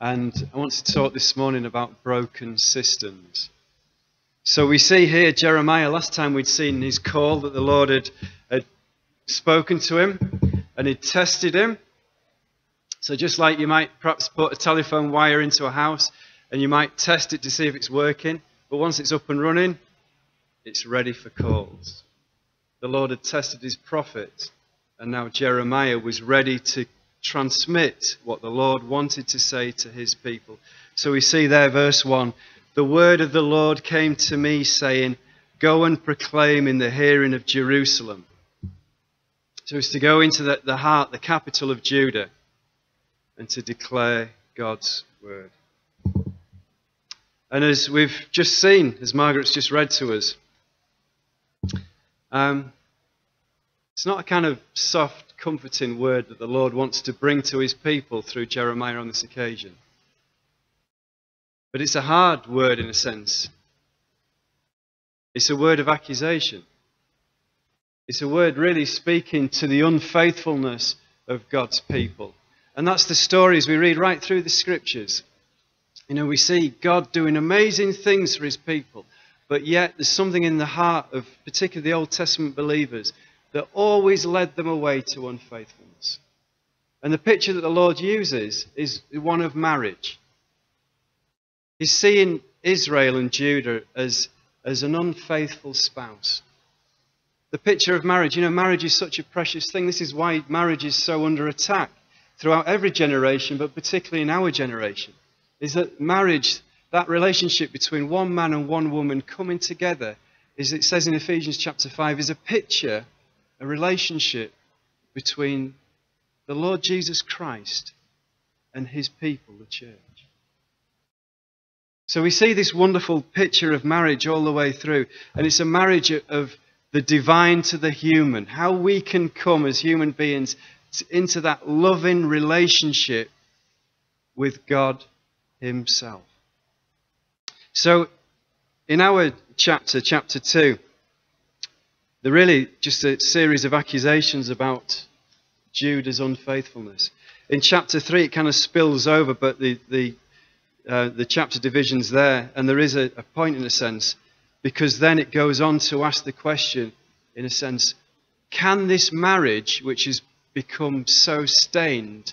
And I want to talk this morning about broken cisterns. So we see here Jeremiah, last time we'd seen his call that the Lord had, had spoken to him and he'd tested him. So just like you might perhaps put a telephone wire into a house and you might test it to see if it's working, but once it's up and running, it's ready for calls. The Lord had tested his prophet, and now Jeremiah was ready to transmit what the Lord wanted to say to his people. So we see there, verse 1 The word of the Lord came to me, saying, Go and proclaim in the hearing of Jerusalem. So it's to go into the, the heart, the capital of Judah, and to declare God's word. And as we've just seen, as Margaret's just read to us, um, it's not a kind of soft, comforting word that the Lord wants to bring to his people through Jeremiah on this occasion. But it's a hard word in a sense. It's a word of accusation. It's a word really speaking to the unfaithfulness of God's people. And that's the stories we read right through the scriptures. You know, we see God doing amazing things for his people, but yet there's something in the heart of particularly the Old Testament believers that always led them away to unfaithfulness. And the picture that the Lord uses is one of marriage. He's seeing Israel and Judah as, as an unfaithful spouse. The picture of marriage, you know, marriage is such a precious thing. This is why marriage is so under attack throughout every generation, but particularly in our generation. Is that marriage, that relationship between one man and one woman coming together, is it says in Ephesians chapter 5, is a picture a relationship between the Lord Jesus Christ and his people, the church. So we see this wonderful picture of marriage all the way through, and it's a marriage of the divine to the human, how we can come as human beings into that loving relationship with God Himself. So, in our chapter, chapter 2, they're really just a series of accusations about Judah's unfaithfulness. In chapter 3, it kind of spills over, but the, the, uh, the chapter division's there, and there is a, a point in a sense, because then it goes on to ask the question, in a sense, can this marriage, which has become so stained,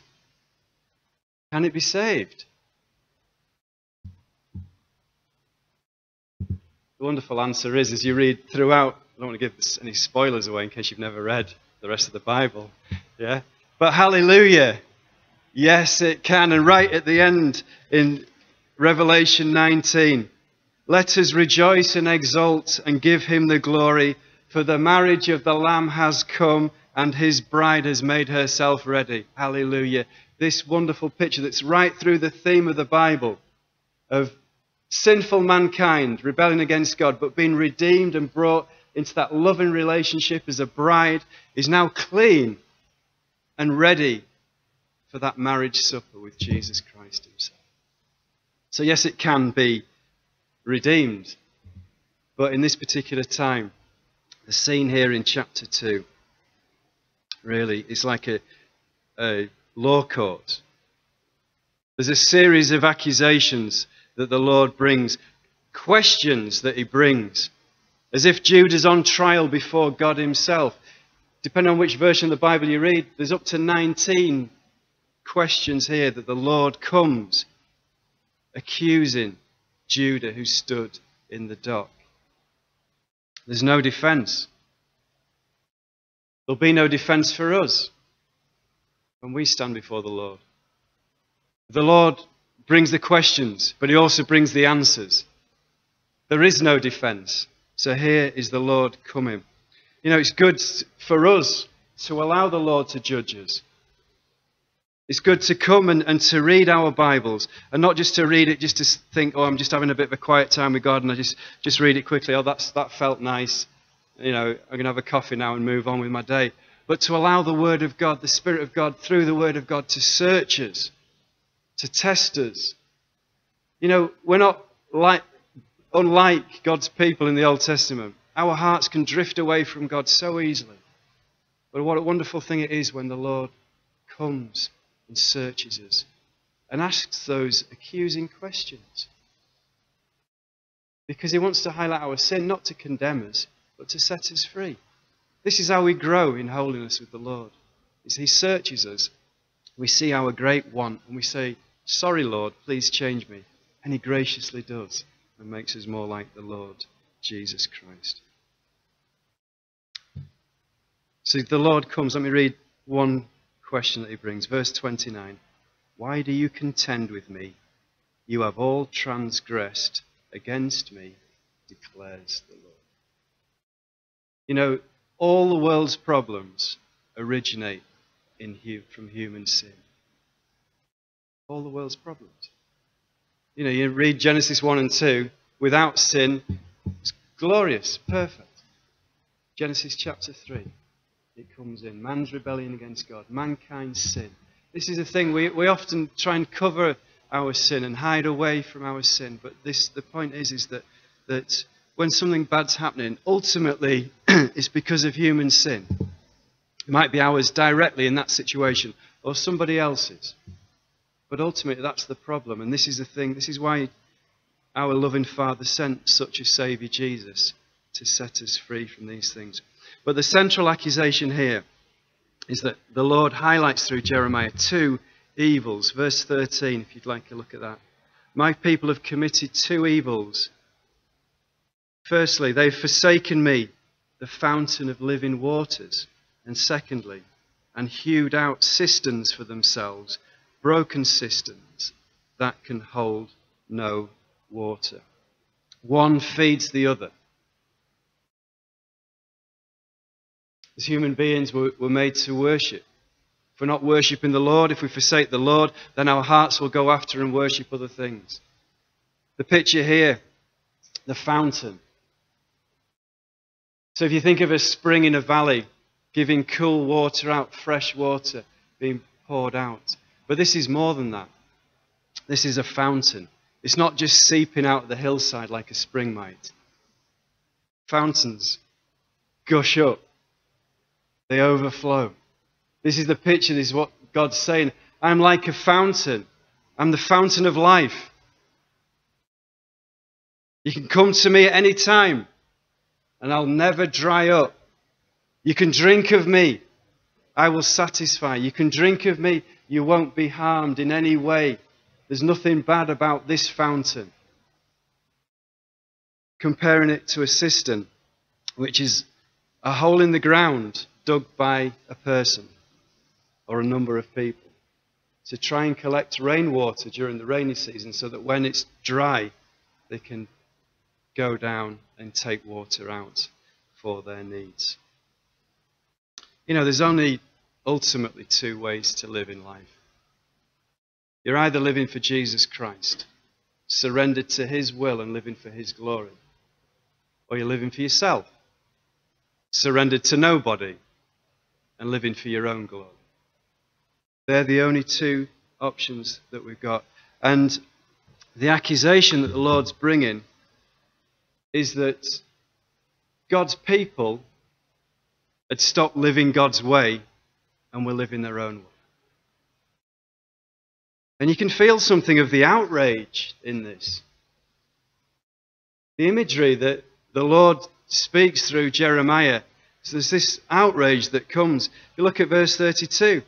can it be saved? The wonderful answer is, as you read throughout I don't want to give any spoilers away in case you've never read the rest of the Bible. Yeah? But hallelujah. Yes, it can. And right at the end in Revelation 19, let us rejoice and exult and give him the glory, for the marriage of the Lamb has come and his bride has made herself ready. Hallelujah. This wonderful picture that's right through the theme of the Bible of sinful mankind rebelling against God, but being redeemed and brought into that loving relationship as a bride is now clean and ready for that marriage supper with Jesus Christ Himself. So, yes, it can be redeemed. But in this particular time, the scene here in chapter 2 really is like a, a law court. There's a series of accusations that the Lord brings, questions that He brings as if Judah is on trial before God himself. Depending on which version of the Bible you read, there's up to 19 questions here that the Lord comes accusing Judah who stood in the dock. There's no defense. There'll be no defense for us when we stand before the Lord. The Lord brings the questions, but He also brings the answers. There is no defense. So here is the Lord coming. You know, it's good for us to allow the Lord to judge us. It's good to come and, and to read our Bibles and not just to read it just to think, oh, I'm just having a bit of a quiet time with God and I just, just read it quickly. Oh, that's, that felt nice. You know, I'm going to have a coffee now and move on with my day. But to allow the Word of God, the Spirit of God, through the Word of God to search us, to test us. You know, we're not like, unlike God's people in the Old Testament. Our hearts can drift away from God so easily. But what a wonderful thing it is when the Lord comes and searches us and asks those accusing questions. Because he wants to highlight our sin, not to condemn us, but to set us free. This is how we grow in holiness with the Lord. As he searches us, we see our great want and we say, Sorry, Lord, please change me. And he graciously does and makes us more like the Lord Jesus Christ. So the Lord comes. Let me read one question that he brings. Verse 29 Why do you contend with me? You have all transgressed against me, declares the Lord. You know, all the world's problems originate in, from human sin. All the world's problems. You know, you read Genesis 1 and 2, without sin, it's glorious, perfect. Genesis chapter 3, it comes in man's rebellion against God, mankind's sin. This is the thing, we, we often try and cover our sin and hide away from our sin, but this, the point is, is that, that when something bad's happening, ultimately it's because of human sin. It might be ours directly in that situation, or somebody else's. But ultimately, that's the problem. And this is the thing. This is why our loving Father sent such a Saviour, Jesus, to set us free from these things. But the central accusation here is that the Lord highlights through Jeremiah two evils. Verse 13, if you'd like a look at that. My people have committed two evils. Firstly, they've forsaken me, the fountain of living waters. And secondly, and hewed out cisterns for themselves broken cisterns that can hold no water. One feeds the other. As human beings, we're, made to worship. If we're not worshipping the Lord, if we forsake the Lord, then our hearts will go after and worship other things. The picture here, the fountain. So if you think of a spring in a valley, giving cool water out, fresh water being poured out. But this is more than that. This is a fountain. It's not just seeping out the hillside like a spring might. Fountains gush up, they overflow. This is the picture, this is what God's saying. I'm like a fountain, I'm the fountain of life. You can come to me at any time, and I'll never dry up. You can drink of me, I will satisfy. You can drink of me, you won't be harmed in any way. There's nothing bad about this fountain. Comparing it to a cistern, which is a hole in the ground dug by a person or a number of people to try and collect rainwater during the rainy season so that when it's dry, they can go down and take water out for their needs. You know, there's only ultimately two ways to live in life. You're either living for Jesus Christ, surrendered to His will and living for His glory, or you're living for yourself, surrendered to nobody and living for your own glory. They're the only two options that we've got. And the accusation that the Lord's bringing is that God's people had stopped living God's way and were living their own way. And you can feel something of the outrage in this. The imagery that the Lord speaks through Jeremiah. So there's this outrage that comes. You look at verse 32.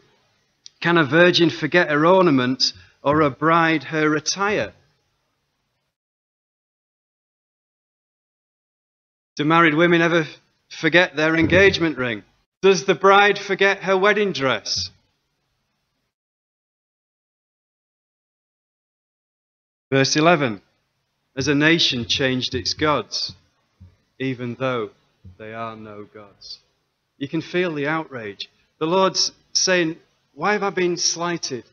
Can a virgin forget her ornament or a bride her attire? Do married women ever forget their engagement ring? Does the bride forget her wedding dress? Verse 11 As a nation changed its gods, even though they are no gods. You can feel the outrage. The Lord's saying, Why have I been slighted?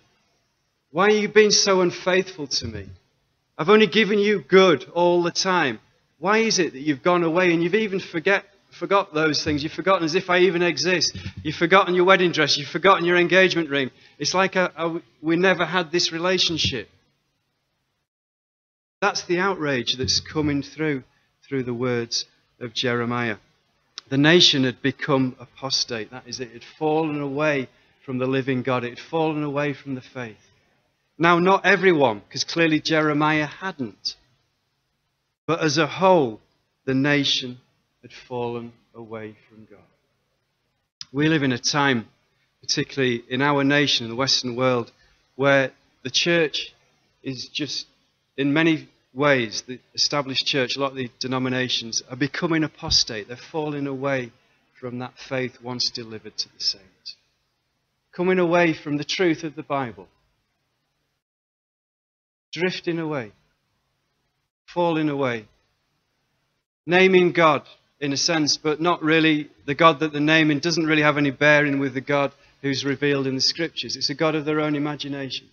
Why are you being so unfaithful to me? I've only given you good all the time. Why is it that you've gone away and you've even forget, forgot those things? You've forgotten as if I even exist. You've forgotten your wedding dress. You've forgotten your engagement ring. It's like a, a, we never had this relationship. That's the outrage that's coming through through the words of Jeremiah. The nation had become apostate. That is, it had fallen away from the living God. It had fallen away from the faith. Now, not everyone, because clearly Jeremiah hadn't. But as a whole, the nation had fallen away from God. We live in a time, particularly in our nation, in the Western world, where the church is just, in many ways, the established church, a lot of the denominations, are becoming apostate. They're falling away from that faith once delivered to the saints. Coming away from the truth of the Bible. Drifting away. Falling away. Naming God, in a sense, but not really the God that they're naming doesn't really have any bearing with the God who's revealed in the scriptures. It's a God of their own imaginations.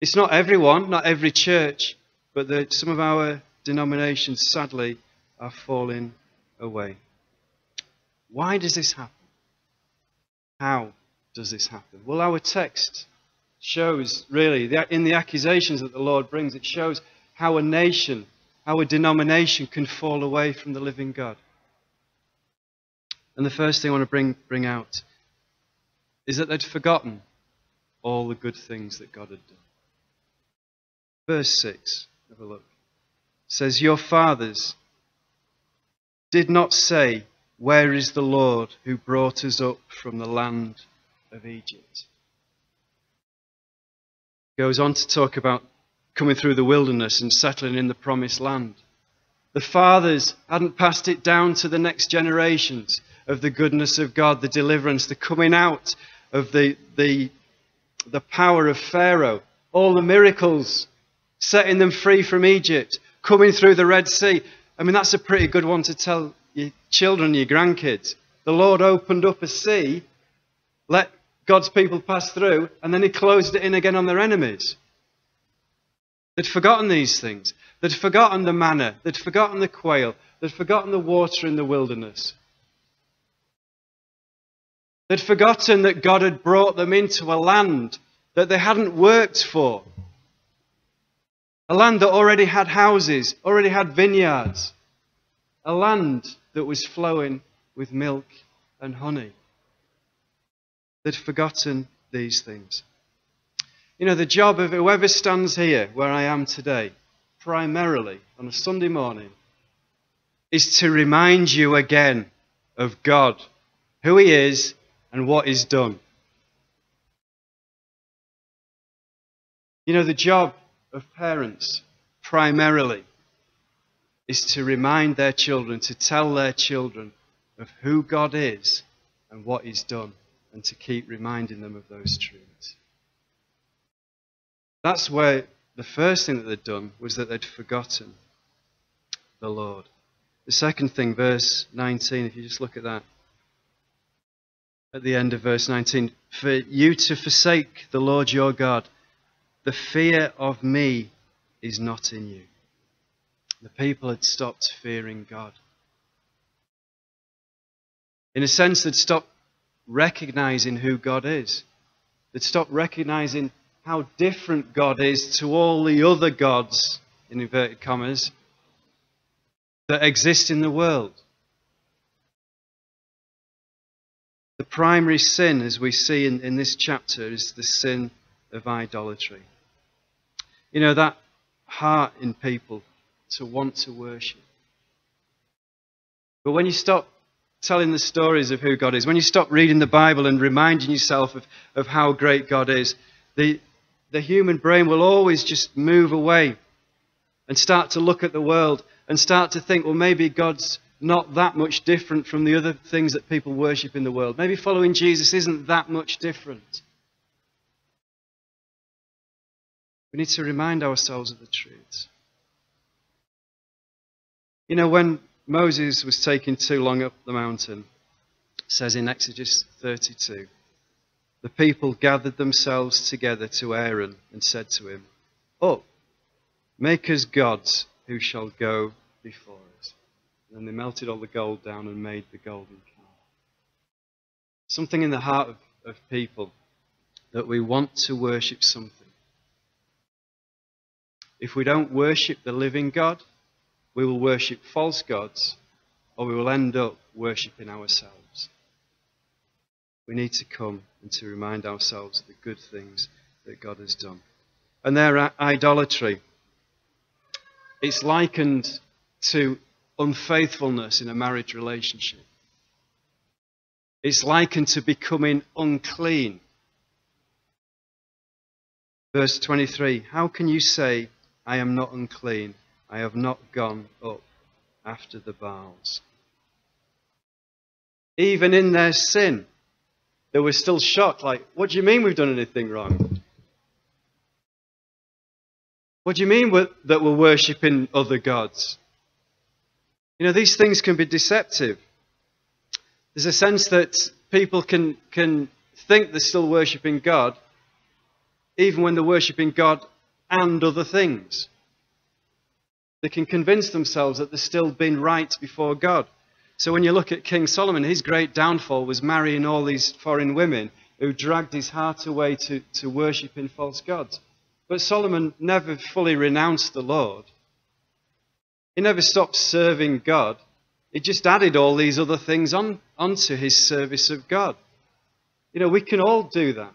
It's not everyone, not every church, but the, some of our denominations, sadly, are falling away. Why does this happen? How does this happen? Well, our text shows, really, in the accusations that the Lord brings, it shows how a nation, how a denomination can fall away from the living God. And the first thing I want to bring, bring out is that they'd forgotten all the good things that God had done. Verse 6, have a look. Says, Your fathers did not say, Where is the Lord who brought us up from the land of Egypt? Goes on to talk about coming through the wilderness and settling in the promised land. The fathers hadn't passed it down to the next generations of the goodness of God, the deliverance, the coming out of the, the, the power of Pharaoh, all the miracles, setting them free from Egypt, coming through the Red Sea. I mean, that's a pretty good one to tell your children, your grandkids. The Lord opened up a sea, let God's people pass through, and then He closed it in again on their enemies. They'd forgotten these things. They'd forgotten the manna. They'd forgotten the quail. They'd forgotten the water in the wilderness. They'd forgotten that God had brought them into a land that they hadn't worked for. A land that already had houses, already had vineyards. A land that was flowing with milk and honey. They'd forgotten these things. You know, the job of whoever stands here where I am today, primarily on a Sunday morning, is to remind you again of God, who He is, and what He's done. You know, the job of parents, primarily, is to remind their children, to tell their children of who God is and what He's done, and to keep reminding them of those truths. That's where the first thing that they'd done was that they'd forgotten the Lord. The second thing, verse 19, if you just look at that, at the end of verse 19, for you to forsake the Lord your God, the fear of me is not in you. The people had stopped fearing God. In a sense, they'd stopped recognizing who God is. They'd stopped recognizing how different God is to all the other gods, in inverted commas, that exist in the world. The primary sin, as we see in, in this chapter, is the sin of idolatry. You know, that heart in people to want to worship. But when you stop telling the stories of who God is, when you stop reading the Bible and reminding yourself of, of how great God is, the, the human brain will always just move away and start to look at the world and start to think, well, maybe God's not that much different from the other things that people worship in the world. Maybe following Jesus isn't that much different. We need to remind ourselves of the truth. You know, when Moses was taking too long up the mountain, says in Exodus 32, the people gathered themselves together to Aaron and said to him, Up, make us gods who shall go before us. And then they melted all the gold down and made the golden calf. Something in the heart of, of people that we want to worship something. If we don't worship the living God, we will worship false gods, or we will end up worshipping ourselves. We need to come and to remind ourselves of the good things that God has done. And their idolatry, it's likened to unfaithfulness in a marriage relationship. It's likened to becoming unclean. Verse 23 How can you say, I am not unclean? I have not gone up after the Baals. Even in their sin, they were still shocked, like, What do you mean we've done anything wrong? What do you mean that we're worshipping other gods? You know, these things can be deceptive. There's a sense that people can, can think they're still worshipping God, even when they're worshipping God and other things. They can convince themselves that they're still being right before God. So when you look at King Solomon, his great downfall was marrying all these foreign women who dragged his heart away to, to worshipping false gods. But Solomon never fully renounced the Lord. He never stopped serving God. He just added all these other things on, onto his service of God. You know, we can all do that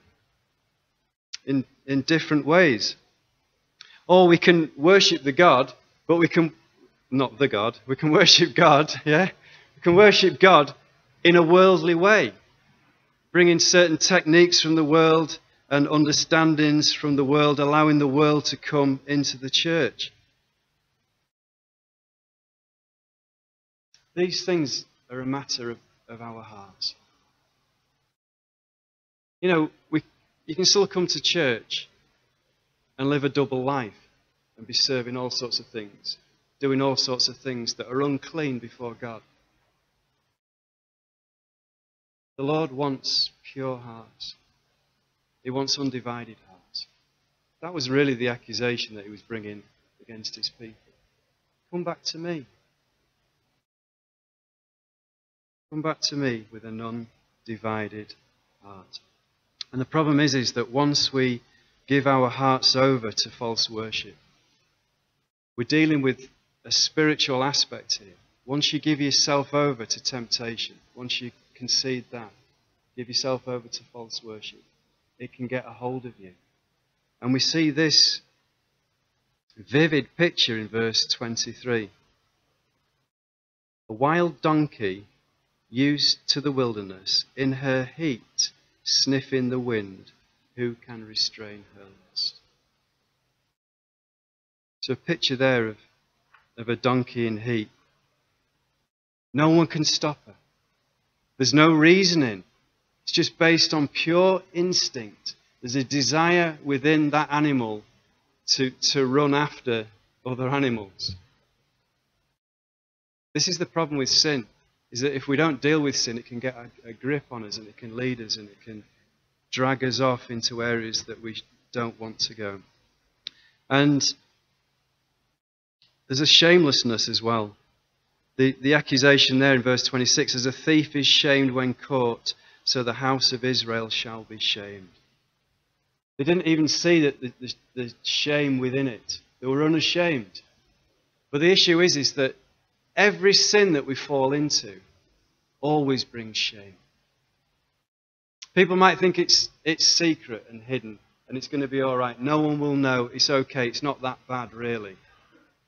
in, in different ways. Or we can worship the God, but we can, not the God, we can worship God, yeah? Can worship God in a worldly way, bringing certain techniques from the world and understandings from the world, allowing the world to come into the church. These things are a matter of, of our hearts. You know, we, you can still come to church and live a double life and be serving all sorts of things, doing all sorts of things that are unclean before God. The Lord wants pure hearts. He wants undivided hearts. That was really the accusation that he was bringing against his people. Come back to me. Come back to me with an undivided heart. And the problem is, is that once we give our hearts over to false worship, we're dealing with a spiritual aspect here. Once you give yourself over to temptation, once you concede that, give yourself over to false worship, it can get a hold of you. And we see this vivid picture in verse 23. A wild donkey used to the wilderness, in her heat, sniffing the wind, who can restrain her lust? So a picture there of, of a donkey in heat. No one can stop her. There's no reasoning. It's just based on pure instinct. There's a desire within that animal to, to run after other animals. This is the problem with sin is that if we don't deal with sin, it can get a, a, grip on us and it can lead us and it can drag us off into areas that we don't want to go. And there's a shamelessness as well. The, the accusation there in verse 26 is a thief is shamed when caught, so the house of Israel shall be shamed. They didn't even see that the, the, the shame within it. They were unashamed. But the issue is, is that Every sin that we fall into always brings shame. People might think it's, it's secret and hidden and it's going to be all right. No one will know. It's okay. It's not that bad, really.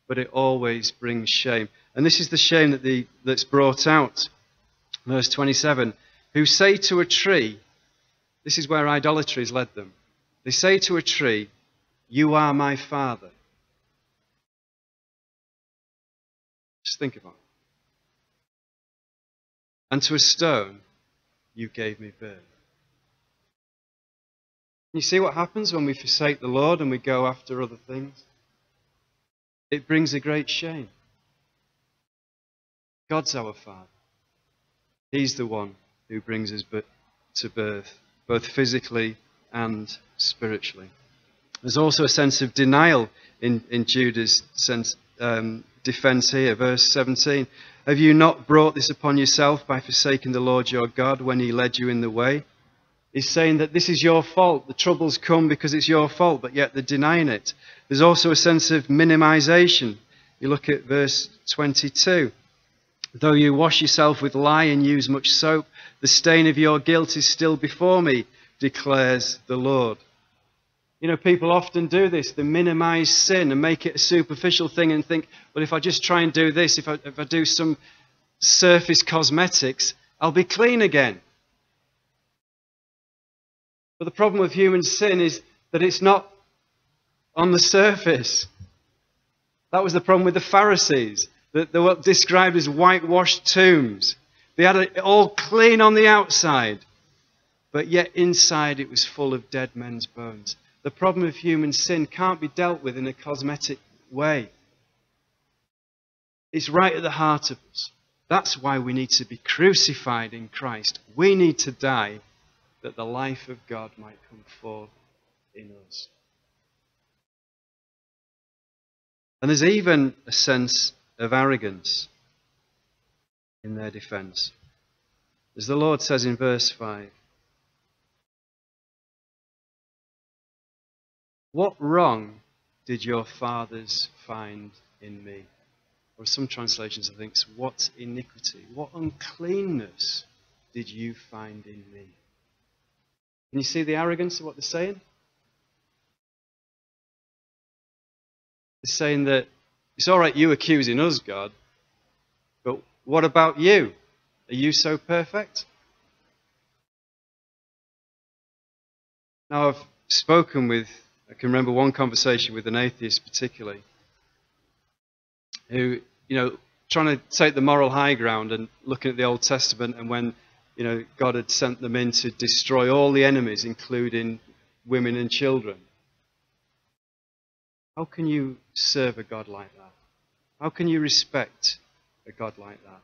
But it always brings shame. And this is the shame that the, that's brought out. Verse 27 Who say to a tree, this is where idolatry has led them. They say to a tree, You are my father. Just think about it. And to a stone, you gave me birth. You see what happens when we forsake the Lord and we go after other things? It brings a great shame. God's our Father. He's the one who brings us to birth, both physically and spiritually. There's also a sense of denial in, in Judah's sense, um, defense here. Verse 17 Have you not brought this upon yourself by forsaking the Lord your God when he led you in the way? He's saying that this is your fault. The troubles come because it's your fault, but yet they're denying it. There's also a sense of minimization. You look at verse 22. Though you wash yourself with lye and use much soap, the stain of your guilt is still before me, declares the Lord. You know, people often do this. They minimize sin and make it a superficial thing and think, well, if I just try and do this, if I, if I do some surface cosmetics, I'll be clean again. But the problem with human sin is that it's not on the surface. That was the problem with the Pharisees. That they were described as whitewashed tombs. They had it all clean on the outside, but yet inside it was full of dead men's bones. The problem of human sin can't be dealt with in a cosmetic way. It's right at the heart of us. That's why we need to be crucified in Christ. We need to die that the life of God might come forth in us. And there's even a sense of arrogance in their defense. As the Lord says in verse 5 What wrong did your fathers find in me? Or some translations, I think, what iniquity, what uncleanness did you find in me? Can you see the arrogance of what they're saying? They're saying that it's all right you accusing us, God, but what about you? Are you so perfect? Now, I've spoken with, I can remember one conversation with an atheist particularly, who, you know, trying to take the moral high ground and looking at the Old Testament and when, you know, God had sent them in to destroy all the enemies, including women and children. How can you serve a God like that? How can you respect a God like that?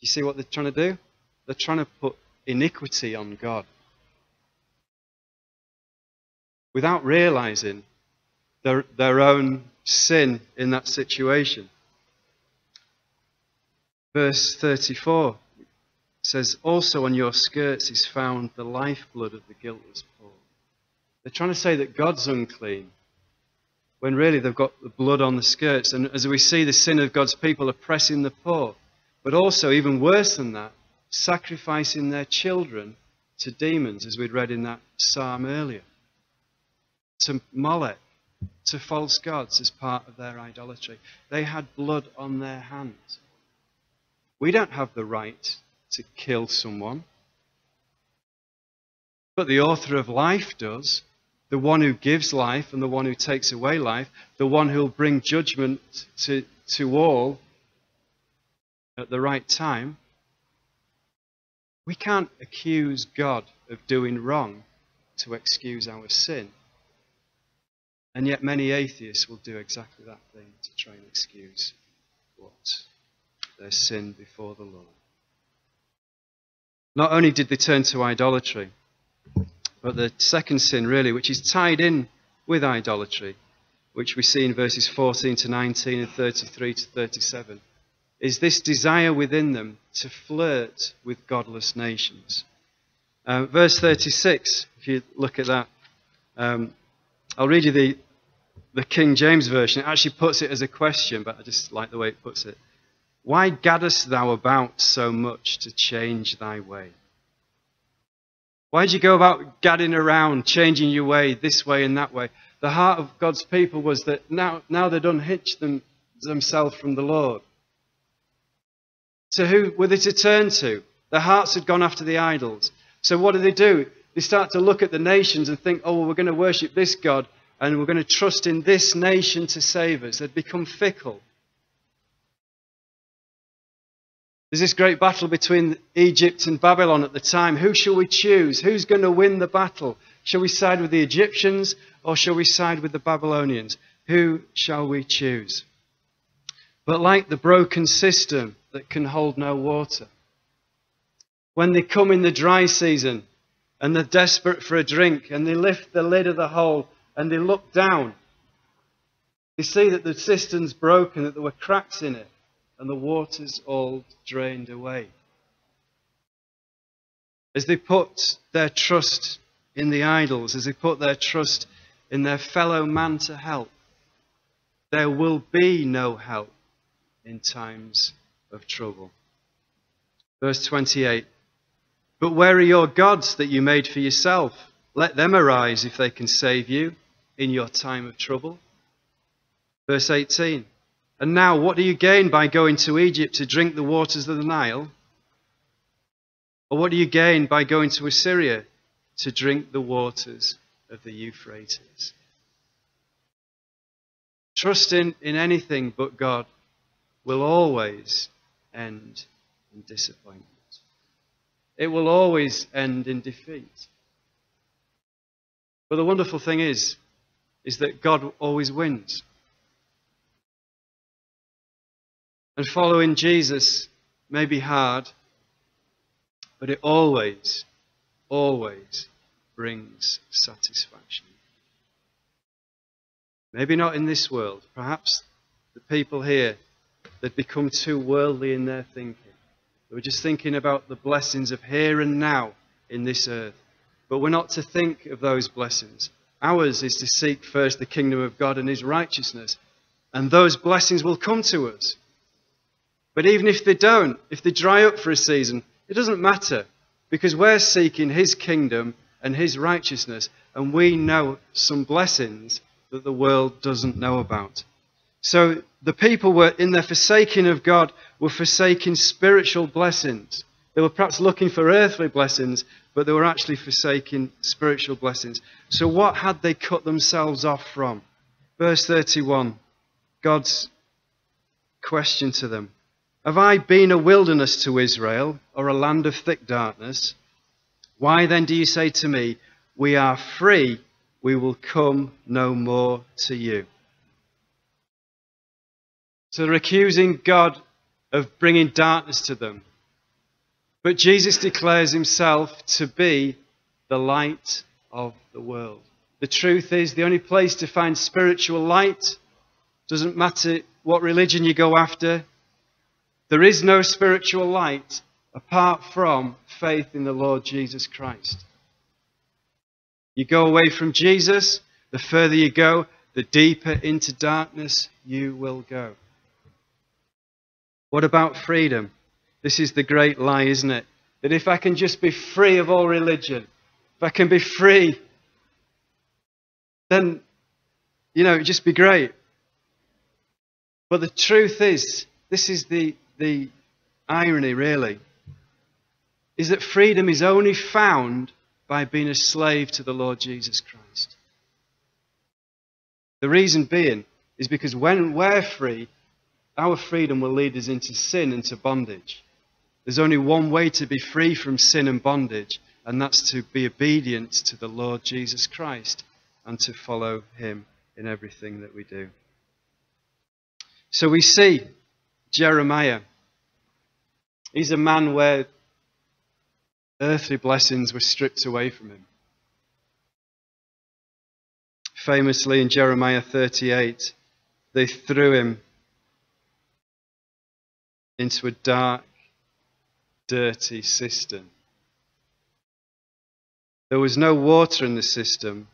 You see what they're trying to do? They're trying to put iniquity on God without realizing their, their own sin in that situation. Verse 34 says, Also on your skirts is found the lifeblood of the guiltless poor. They're trying to say that God's unclean when really they've got the blood on the skirts. And as we see, the sin of God's people oppressing the poor, but also, even worse than that, sacrificing their children to demons, as we'd read in that psalm earlier, to Molech, to false gods as part of their idolatry. They had blood on their hands. We don't have the right to kill someone, but the author of life does the one who gives life and the one who takes away life, the one who will bring judgment to, to all at the right time. We can't accuse God of doing wrong to excuse our sin. And yet, many atheists will do exactly that thing to try and excuse what? Their sin before the Lord. Not only did they turn to idolatry, but the second sin, really, which is tied in with idolatry, which we see in verses 14 to 19 and 33 to 37, is this desire within them to flirt with godless nations. Uh, verse 36, if you look at that, um, I'll read you the, the King James Version. It actually puts it as a question, but I just like the way it puts it. Why gaddest thou about so much to change thy way? Why did you go about gadding around, changing your way this way and that way? The heart of God's people was that now, now they'd unhitched them, themselves from the Lord. So who were they to turn to? Their hearts had gone after the idols. So what do they do? They start to look at the nations and think, oh, well, we're going to worship this God and we're going to trust in this nation to save us. They'd become fickle. There's this great battle between Egypt and Babylon at the time. Who shall we choose? Who's going to win the battle? Shall we side with the Egyptians or shall we side with the Babylonians? Who shall we choose? But like the broken cistern that can hold no water, when they come in the dry season and they're desperate for a drink and they lift the lid of the hole and they look down, they see that the cistern's broken, that there were cracks in it and the waters all drained away. As they put their trust in the idols, as they put their trust in their fellow man to help, there will be no help in times of trouble. Verse 28 But where are your gods that you made for yourself? Let them arise if they can save you in your time of trouble. Verse 18 And now, what do you gain by going to Egypt to drink the waters of the Nile? Or what do you gain by going to Assyria to drink the waters of the Euphrates? Trust in, in anything but God will always end in disappointment. It will always end in defeat. But the wonderful thing is, is that God always wins. And following Jesus may be hard, but it always, always brings satisfaction. Maybe not in this world. Perhaps the people here, they've become too worldly in their thinking. They were just thinking about the blessings of here and now in this earth. But we're not to think of those blessings. Ours is to seek first the kingdom of God and his righteousness. And those blessings will come to us. But even if they don't, if they dry up for a season, it doesn't matter because we're seeking his kingdom and his righteousness, and we know some blessings that the world doesn't know about. So the people were, in their forsaking of God, were forsaking spiritual blessings. They were perhaps looking for earthly blessings, but they were actually forsaking spiritual blessings. So what had they cut themselves off from? Verse 31, God's question to them Have I been a wilderness to Israel, or a land of thick darkness? Why then do you say to me, We are free we will come no more to you. So they're accusing God of bringing darkness to them. But Jesus declares himself to be the light of the world. The truth is, the only place to find spiritual light doesn't matter what religion you go after. There is no spiritual light apart from faith in the Lord Jesus Christ. You go away from Jesus, the further you go, the deeper into darkness you will go. What about freedom? This is the great lie, isn't it? That if I can just be free of all religion, if I can be free, then, you know, it'd just be great. But the truth is, this is the, the irony, really, is that freedom is only found by being a slave to the Lord Jesus Christ. The reason being is because when we're free, our freedom will lead us into sin and to bondage. There's only one way to be free from sin and bondage, and that's to be obedient to the Lord Jesus Christ and to follow him in everything that we do. So we see Jeremiah. He's a man where earthly blessings were stripped away from him. Famously in Jeremiah 38, they threw him into a dark, dirty cistern. There was no water in the cistern,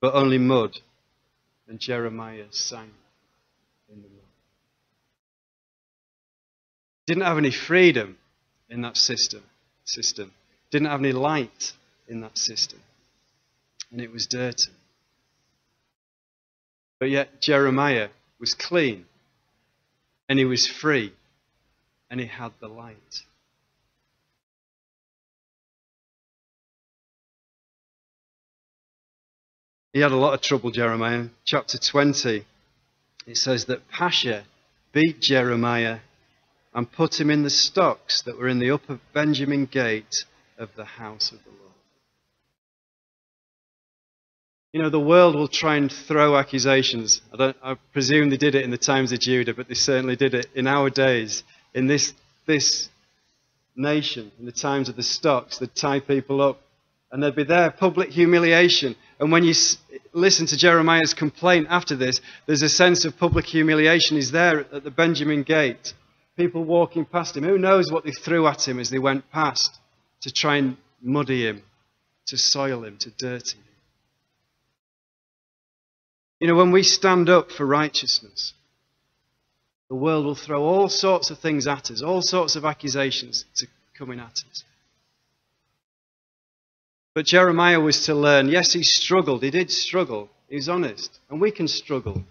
but only mud, and Jeremiah sank in the mud. Didn't have any freedom in that cistern system. Didn't have any light in that cistern. And it was dirty. But yet Jeremiah was clean. And he was free. And he had the light. He had a lot of trouble, Jeremiah. Chapter 20, it says that Pashhur beat Jeremiah and put him in the stocks that were in the upper Benjamin gate of the house of the Lord. You know, the world will try and throw accusations. I, I, presume they did it in the times of Judah, but they certainly did it in our days, in this, this nation, in the times of the stocks. They'd tie people up, and there'd be there public humiliation. And when you listen to Jeremiah's complaint after this, there's a sense of public humiliation. He's there at the Benjamin gate people walking past him. Who knows what they threw at him as they went past to try and muddy him, to soil him, to dirty him. You know, when we stand up for righteousness, The world will throw all sorts of things at us, all sorts of accusations to coming at us. But Jeremiah was to learn yes, he struggled. He did struggle. He was honest. And we can struggle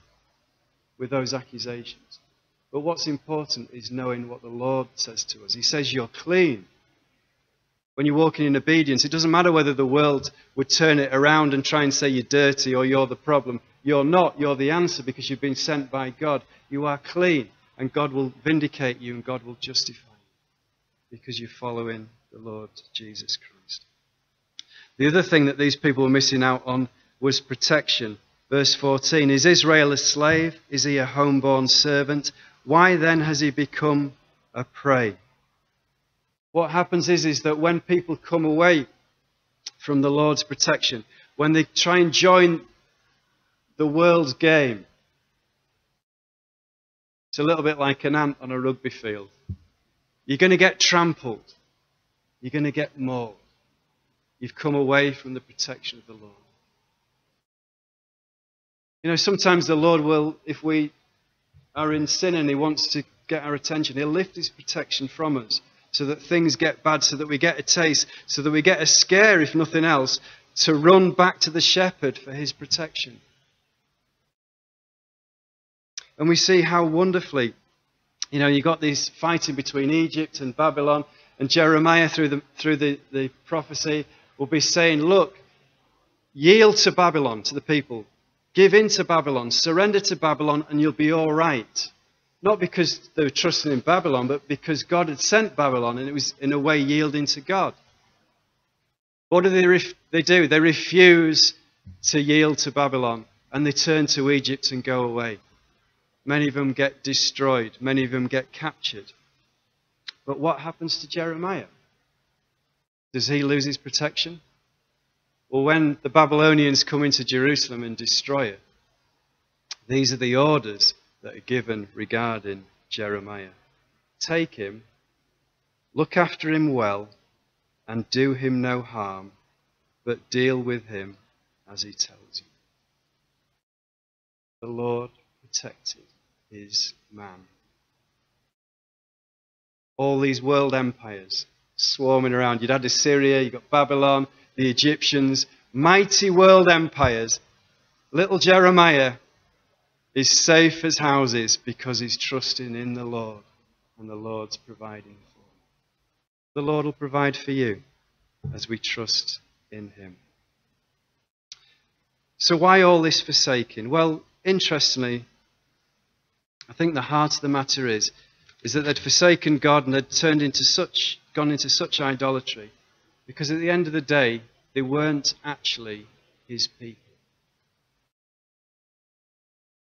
with those accusations. But what's important is knowing what the Lord says to us. He says, You're clean. When you're walking in obedience, it doesn't matter whether the world would turn it around and try and say you're dirty or you're the problem. You're not. You're the answer because you've been sent by God. You are clean, and God will vindicate you and God will justify you because you're following the Lord Jesus Christ. The other thing that these people were missing out on was protection. Verse 14 Is Israel a slave? Is he a homeborn servant? Why then has he become a prey? What happens is, is that when people come away from the Lord's protection, when they try and join the world's game, it's a little bit like an ant on a rugby field. You're going to get trampled. You're going to get mauled. You've come away from the protection of the Lord. You know, sometimes the Lord will, if we are in sin and He wants to get our attention, He'll lift His protection from us so that things get bad, so that we get a taste, so that we get a scare, if nothing else, to run back to the shepherd for His protection. And we see how wonderfully, you know, you got these fighting between Egypt and Babylon, and Jeremiah, through the, through the, the prophecy, will be saying, Look, yield to Babylon, to the people. Give in to Babylon, surrender to Babylon, and you'll be all right. Not because they were trusting in Babylon, but because God had sent Babylon, and it was in a way yielding to God. What do they, ref- they do? They refuse to yield to Babylon, and they turn to Egypt and go away. Many of them get destroyed, many of them get captured. But what happens to Jeremiah? Does he lose his protection? Well, when the Babylonians come into Jerusalem and destroy it, these are the orders that are given regarding Jeremiah. Take him, look after him well, and do him no harm, but deal with him as he tells you. The Lord protected his man. All these world empires swarming around. You'd had Assyria, you've got Babylon, the Egyptians, mighty world empires. Little Jeremiah is safe as houses because he's trusting in the Lord and the Lord's providing for him. The Lord will provide for you as we trust in him. So, why all this forsaking? Well, interestingly, I think the heart of the matter is, is that they'd forsaken God and they'd turned into such, gone into such idolatry because at the end of the day, they weren't actually his people.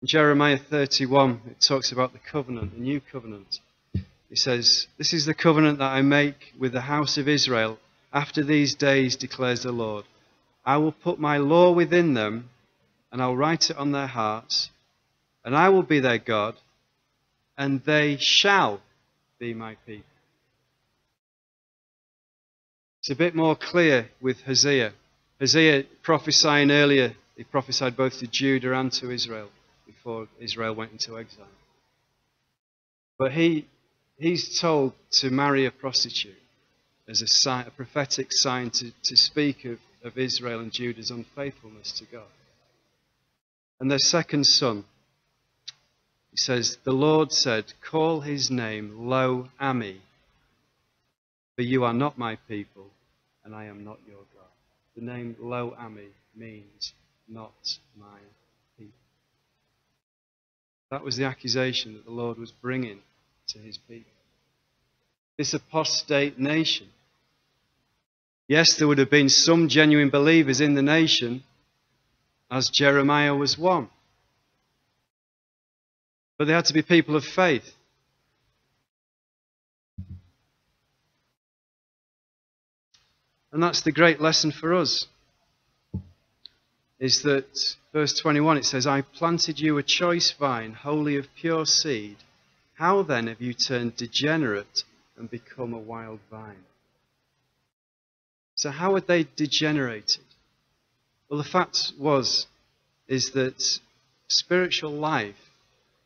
In Jeremiah 31, it talks about the covenant, the new covenant. It says, This is the covenant that I make with the house of Israel after these days, declares the Lord. I will put my law within them, and I'll write it on their hearts, and I will be their God, and they shall be my people. It's a bit more clear with Hosea. Hosea prophesying earlier, he prophesied both to Judah and to Israel before Israel went into exile. But he, he's told to marry a prostitute as a, sign, a prophetic sign to, to speak of, of Israel and Judah's unfaithfulness to God. And their second son, he says, The Lord said, Call his name Lo Ammi, for you are not my people, and I am not your God. The name Lo Ammi means not my people. That was the accusation that the Lord was bringing to his people. This apostate nation. Yes, there would have been some genuine believers in the nation, as Jeremiah was one. But they had to be people of faith. And that's the great lesson for us. Is that, verse 21, it says, I planted you a choice vine, wholly of pure seed. How then have you turned degenerate and become a wild vine? So, how had they degenerated? Well, the fact was, is that spiritual life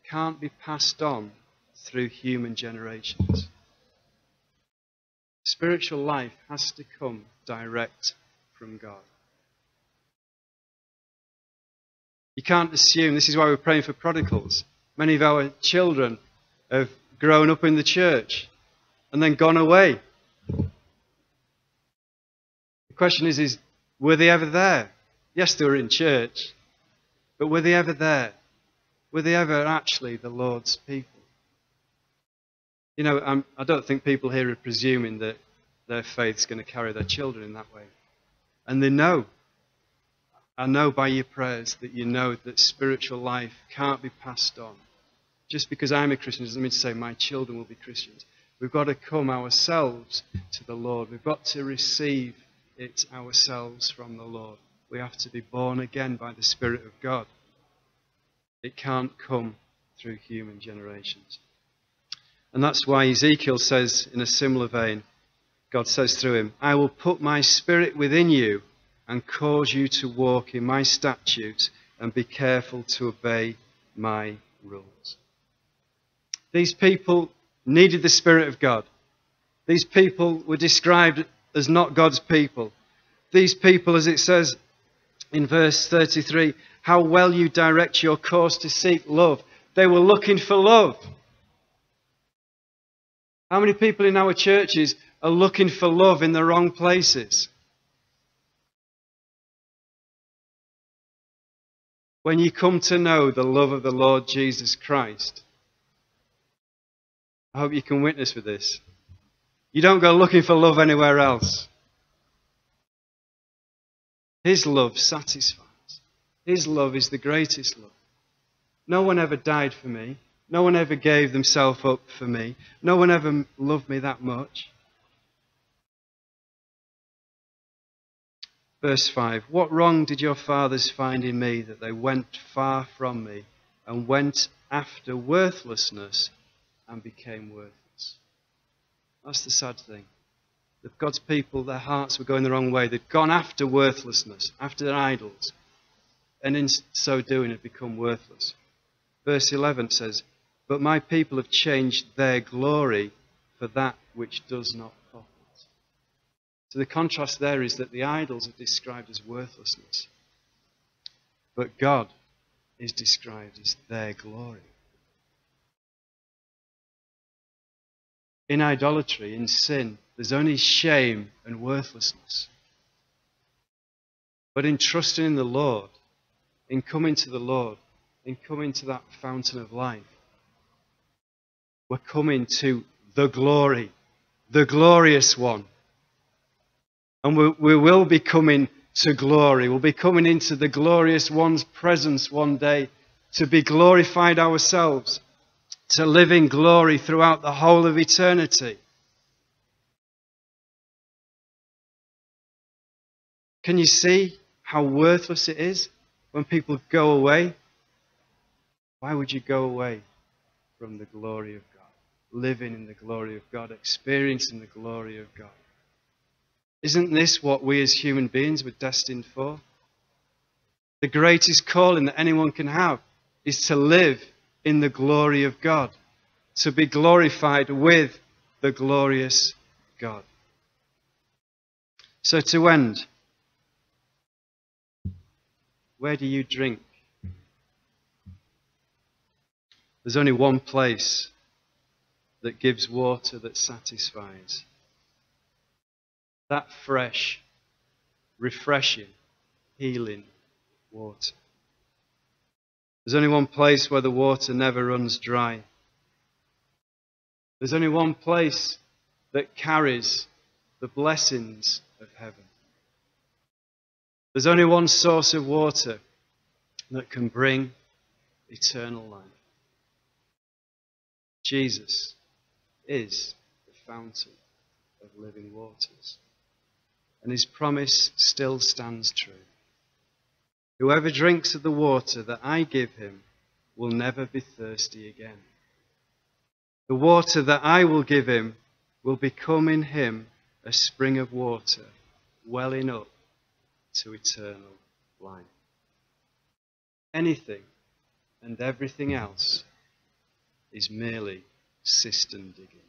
can't be passed on through human generations. Spiritual life has to come direct from God. You can't assume, this is why we're praying for prodigals. Many of our children have grown up in the church and then gone away. The question is, is were they ever there? Yes, they were in church, but were they ever there? Were they ever actually the Lord's people? You know, I'm, I do not think people here are presuming that their faith's going to carry their children in that way. And they know. I know by your prayers that you know that spiritual life can't be passed on. Just because I'm a Christian doesn't mean to say my children will be Christians. We've got to come ourselves to the Lord. We've got to receive it ourselves from the Lord. We have to be born again by the Spirit of God. It can't come through human generations. And that's why Ezekiel says, in a similar vein, God says through him, I will put my spirit within you and cause you to walk in my statutes and be careful to obey my rules. These people needed the Spirit of God. These people were described as not God's people. These people, as it says in verse 33, how well you direct your course to seek love. They were looking for love. How many people in our churches are looking for love in the wrong places? When you come to know the love of the Lord Jesus Christ, I hope you can witness for this. You don't go looking for love anywhere else. His love satisfies. His love is the greatest love. No one ever died for me. No one ever gave themselves up for me. No one ever loved me that much. Verse 5 What wrong did your fathers find in me that they went far from me and went after worthlessness and became worthless? That's the sad thing. That God's people, their hearts were going the wrong way. They'd gone after worthlessness, after their idols and in so doing had become worthless. Verse 11 says, But my people have changed their glory for that which does not. So the contrast there is that the idols are described as worthlessness, but God is described as their glory. In idolatry, in sin, there's only shame and worthlessness. But in trusting in the Lord, in coming to the Lord, in coming to that fountain of life. We're coming to the glory, the glorious one. And we, we will be coming to glory. We'll be coming into the glorious one's presence one day to be glorified ourselves, to live in glory throughout the whole of eternity. Can you see how worthless it is? when people go away, why would you go away from the glory of God? Living in the glory of God, experiencing the glory of God. Isn't this what we as human beings were destined for? The greatest calling that anyone can have is to live in the glory of God, to be glorified with the glorious God. So, to end, where do you drink? There's only one place that gives water that satisfies. That fresh, refreshing, healing water. There's only one place where the water never runs dry. There's only one place that carries the blessings of heaven. There's only one source of water that can bring eternal life. Jesus is the fountain of living waters. And his promise still stands true. Whoever drinks of the water that I give him will never be thirsty again. The water that I will give him will become in him a spring of water welling up to eternal life. Anything and everything else is merely cistern digging.